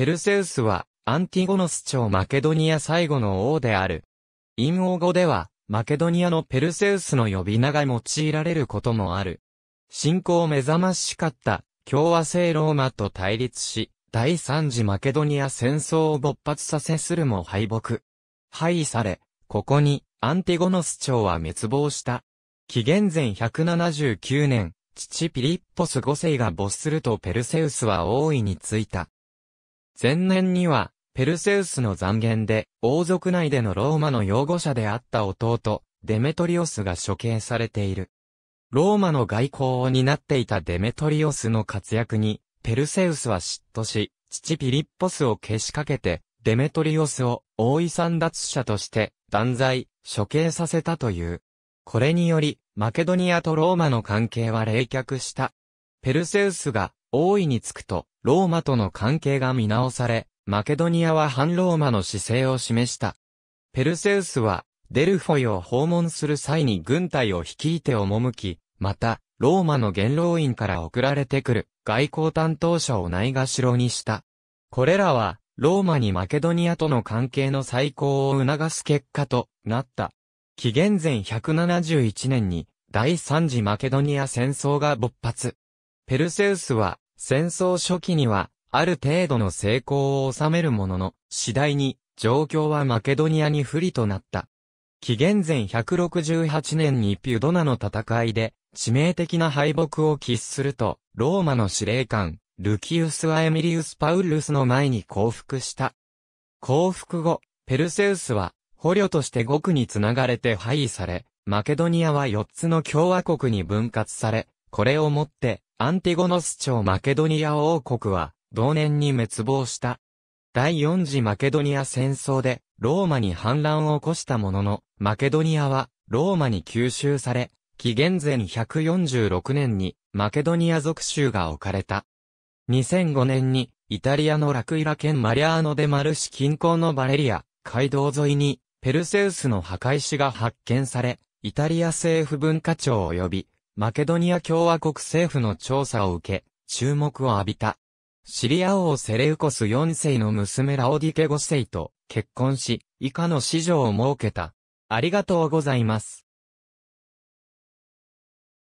ペルセウスは、アンティゴノス朝マケドニア最後の王である。陰王語では、マケドニアのペルセウスの呼び名が用いられることもある。信仰目覚ましかった共和制ローマと対立し、第三次マケドニア戦争を勃発させするも敗北。廃され、ここにアンティゴノス朝は滅亡した。紀元前179年、父ピリッポス5世が没するとペルセウスは王位についた。前年には、ペルセウスの残言で、王族内でのローマの擁護者であった弟、デメトリオスが処刑されている。ローマの外交を担っていたデメトリオスの活躍に、ペルセウスは嫉妬し、父ピリッポスをけしかけて、デメトリオスを王位散奪者として断罪、処刑させたという。これにより、マケドニアとローマの関係は冷却した。ペルセウスが王位につくと、ローマとの関係が見直され、マケドニアは反ローマの姿勢を示した。ペルセウスは、デルフォイを訪問する際に軍隊を率いて赴き、また、ローマの元老院から送られてくる外交担当者をないがしろにした。これらは、ローマにマケドニアとの関係の再興を促す結果となった。紀元前171年に第三次マケドニア戦争が勃発。ペルセウスは戦争初期にはある程度の成功を収めるものの、次第に状況はマケドニアに不利となった。紀元前168年にピュドナの戦いで致命的な敗北を喫すると、ローマの司令官、ルキウスはエミリウス・パウルスの前に降伏した。降伏後、ペルセウスは捕虜として獄につながれて廃位され、マケドニアは4つの共和国に分割され、これをもって、アンティゴノス朝マケドニア王国は、同年に滅亡した。第四次マケドニア戦争で、ローマに反乱を起こしたものの、マケドニアは、ローマに吸収され、紀元前146年に、マケドニア属州が置かれた。2005年に、イタリアのラクイラ県マリアーノ・デ・マルシ近郊のバレリア、街道沿いに、ペルセウスの墓石が発見され、イタリア政府文化庁及び、マケドニア共和国政府の調査を受け、注目を浴びた。シリア王セレウコス4世の娘ラオディケ5世と結婚し、以下の子女を設けた。ありがとうございます。